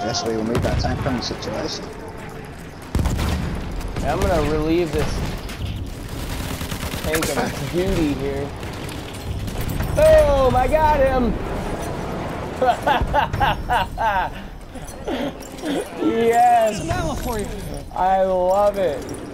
this, we will move that tank from the situation. I'm gonna relieve this tank of its duty here. Boom! I got him! yes! For you. I love it.